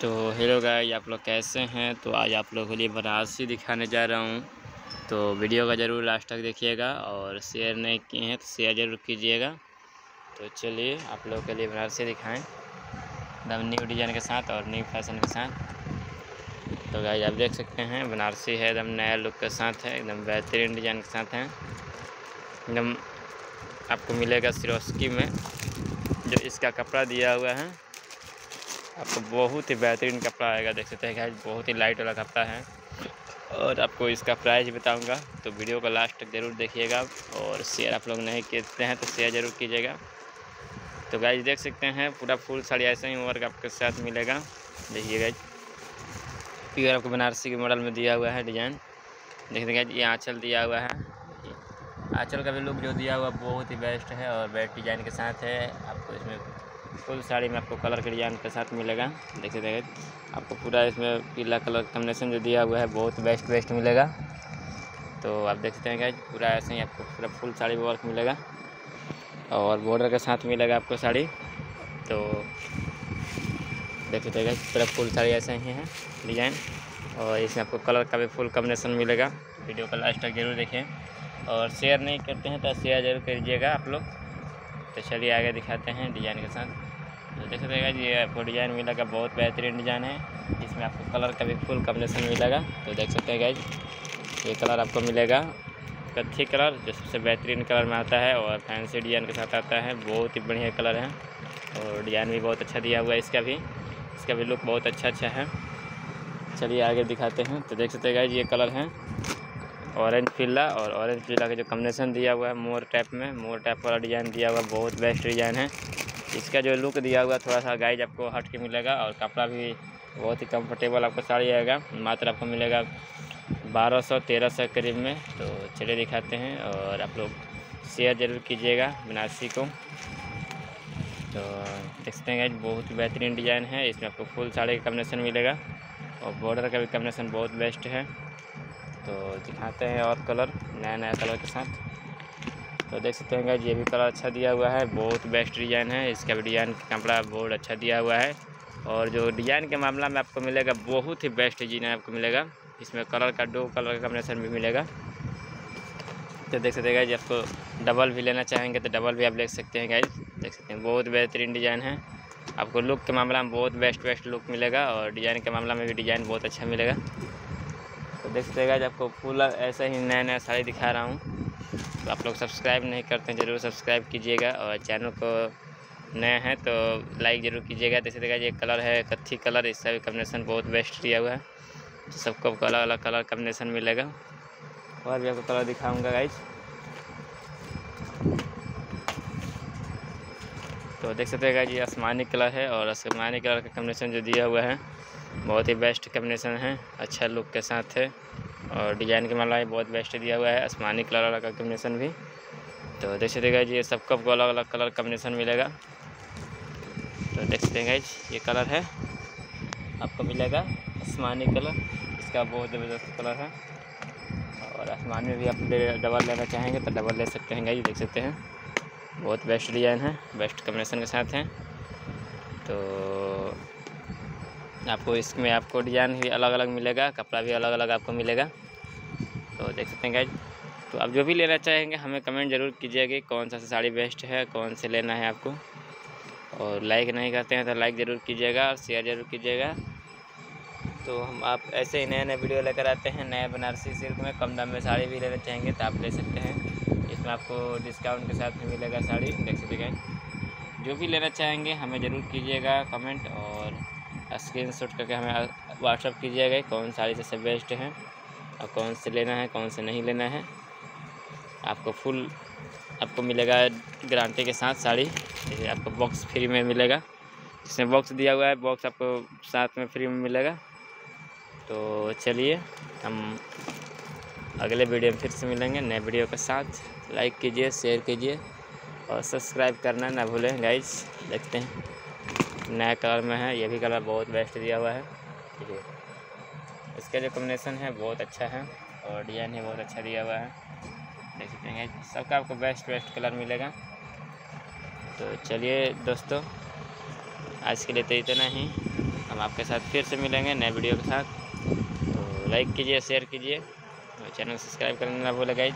तो hello guys, आप लोग कैसे हैं? तो आज आप लोगों के लिए बनारसी दिखाने जा रहा हूँ। तो वीडियो का ज़रूर लास्ट तक देखिएगा और शेयर नहीं किए हैं तो शेयर ज़रूर कीजिएगा। तो चलिए, आप लोगों के लिए बनारसी दिखाएँ। एकदम न्यू डिज़ाइन के साथ और न्यू फ़ैशन के साथ। तो गाइस, आप देख सकते हैं, बनारसी है, एकदम नया लुक के साथ है, एकदम बेहतरीन डिज़ाइन के साथ है। एकदम आपको मिलेगा सिरोस्की में, जो इसका कपड़ा दिया हुआ है। आपको बहुत ही बेहतरीन कपड़ा आएगा, देख सकते हैं गाइस बहुत ही लाइट वाला कपड़ा है। और आपको इसका प्राइस बताऊँगा तो वीडियो को लास्ट तक ज़रूर देखिएगा और शेयर आप लोग नहीं करते हैं तो शेयर ज़रूर कीजिएगा। तो गाइस देख सकते हैं, पूरा फुल साड़ी ऐसे ही वर्क आपके साथ मिलेगा। देखिए गाइज़ प्योर आपको बनारसी के मॉडल में दिया हुआ है डिज़ाइन देख सकते ये आँचल दिया हुआ है। आँचल का भी लुक जो दिया हुआ बहुत ही बेस्ट है और बेस्ट डिज़ाइन के साथ है। आपको इसमें फुल साड़ी में आपको कलर के डिज़ाइन के साथ मिलेगा। देख सकते हैं आपको पूरा इसमें पीला कलर कम्बिनेशन जो दिया हुआ है, बहुत बेस्ट बेस्ट मिलेगा। तो आप देख सकते हैं क्या पूरा ऐसे ही आपको पूरा फुल साड़ी वर्क मिलेगा। और बॉर्डर के साथ मिलेगा आपको साड़ी। तो देख सकते हैं पूरा फुल साड़ी ऐसे ही है डिज़ाइन और इसमें आपको कलर का भी फुल कम्बिनेशन मिलेगा। वीडियो का लास्ट तक ज़रूर देखें और शेयर नहीं करते हैं तो शेयर ज़रूर करिएगा आप लोग। तो चलिए आगे दिखाते हैं डिज़ाइन के साथ। तो देख सकते हैं ये आपको डिज़ाइन मिलेगा बहुत बेहतरीन डिज़ाइन है। इसमें आपको कलर का भी फुल कम्बिनेशन मिलेगा। तो देख सकते हैं गाइज़ ये कलर आपको मिलेगा। कत्थी कलर, जो सबसे बेहतरीन कलर में आता है और फैंसी डिज़ाइन के साथ आता है। बहुत ही बढ़िया कलर है और डिज़ाइन भी बहुत अच्छा दिया हुआ है इसका भी। इसका भी लुक बहुत अच्छा अच्छा है। चलिए आगे दिखाते हैं। तो देख सकते हैं गाइज़ ये कलर है। ऑरेंज पीला और ऑरेंज पीला का जो कम्बिनेशन दिया हुआ है मोर टाइप में मोर टाइप वाला डिज़ाइन दिया हुआ, बहुत बेस्ट डिज़ाइन है। इसका जो लुक दिया हुआ थोड़ा सा गाइज़ आपको हट के मिलेगा और कपड़ा भी बहुत ही कंफर्टेबल आपको साड़ी आएगा, मात्र आपको मिलेगा बारह सौ, तेरह सौ करीब में। तो चले दिखाते हैं और आप लोग शेयर ज़रूर कीजिएगा बनारसी को। तो देख सकते हैं गाइज़ बहुत बेहतरीन डिज़ाइन है, इसमें आपको फुल साड़ी का कम्बिनेशन मिलेगा और बॉर्डर का भी कम्बिनेशन बहुत बेस्ट है। तो दिखाते हैं और कलर नया नया कलर के साथ। तो देख सकते हैं ये भी कलर अच्छा दिया हुआ है। बहुत बेस्ट डिज़ाइन है। इसका भी डिज़ाइन कपड़ा बहुत अच्छा दिया हुआ है। और जो डिज़ाइन के मामला में आपको मिलेगा, बहुत ही बेस्ट डिज़ाइन आपको मिलेगा। इसमें कलर का, दो कलर का कम्बिनेशन भी मिलेगा। तो देख सकते हैं आपको डबल भी लेना चाहेंगे तो डबल भी आप ले सकते हैं गाइज़ देख सकते हैं, बहुत बेहतरीन डिज़ाइन है। आपको लुक के मामला में बहुत बेस्ट बेस्ट लुक मिलेगा। और डिज़ाइन के मामला में भी डिज़ाइन बहुत अच्छा मिलेगा। देख सकते हैं आपको फूल ऐसा ही नया नया साड़ी दिखा रहा हूँ। तो आप लोग सब्सक्राइब नहीं करते हैं, ज़रूर सब्सक्राइब कीजिएगा और चैनल को नया है तो लाइक ज़रूर कीजिएगा। देख देखा ये कलर है, कत्थी कलर इसका भी कम्बिनेशन बहुत बेस्ट दिया हुआ है। तो सबको अलग अलग कलर कम्बिनेशन मिलेगा। और भी आपको कलर दिखाऊँगा गाइज़ तो देख सकते हैं ये आसमानी कलर है और आसमानी कलर का कम्बिनेशन जो दिया हुआ है, बहुत ही बेस्ट कम्बिनेशन है अच्छा लुक के साथ है और डिज़ाइन के मामला बहुत बेस्ट दिया हुआ है, आसमानी कलर वाला का कम्बिनेशन भी। तो देख सकते हैं ये सबको आपको अलग अलग कलर कम्बिनेशन मिलेगा। तो देख सकते हैं ये कलर है, आपको मिलेगा आसमानी कलर, इसका बहुत ज़बरदस्त कलर है। और आसमान में भी आप डबल लेना चाहेंगे तो डबल ले सकते हैं गाइज़ देख सकते हैं। बहुत बेस्ट डिज़ाइन है बेस्ट कम्बिनेशन के साथ हैं। तो आपको इसमें आपको डिज़ाइन भी अलग अलग मिलेगा, कपड़ा भी अलग अलग आपको मिलेगा। तो देख सकते हैं गाइज़ तो आप जो भी लेना चाहेंगे, हमें कमेंट ज़रूर कीजिएगा कौन सा साड़ी बेस्ट है, कौन से लेना है आपको। और लाइक नहीं करते हैं तो लाइक ज़रूर कीजिएगा और शेयर ज़रूर कीजिएगा। तो हम आप ऐसे ही नए नए वीडियो लेकर आते हैं। नए बनारसी सिल्क में कम दाम में साड़ी भी लेना चाहेंगे तो आप ले सकते हैं। इसमें आपको डिस्काउंट के साथ में मिलेगा साड़ी देख सकते हैं जो भी लेना चाहेंगे, हमें ज़रूर कीजिएगा कमेंट और स्क्रीन शॉट करके हमें व्हाट्सअप कीजिएगा कौन साड़ी सबसे बेस्ट है और कौन से लेना है, कौन से नहीं लेना है। आपको फुल आपको मिलेगा गारंटी के साथ साड़ी। जैसे आपको बॉक्स फ्री में मिलेगा। जिसमें बॉक्स दिया हुआ है बॉक्स आपको साथ में फ्री में मिलेगा। तो चलिए, हम अगले वीडियो में फिर से मिलेंगे, नए वीडियो के साथ। लाइक कीजिए, शेयर कीजिए और सब्सक्राइब करना ना भूलें गाइज़ देखते हैं। नया कलर में है, ये भी कलर बहुत बेस्ट दिया हुआ है। इसका जो कम्बिनेशन है, बहुत अच्छा है और डिज़ाइन भी बहुत अच्छा दिया हुआ है। देख सकते हैं सबका आपको बेस्ट बेस्ट कलर मिलेगा। तो चलिए दोस्तों, आज के लिए तो इतना ही। हम आपके साथ फिर से मिलेंगे नए वीडियो के साथ। तो लाइक कीजिए शेयर कीजिए और चैनल सब्सक्राइब करना ना भूले गाइज़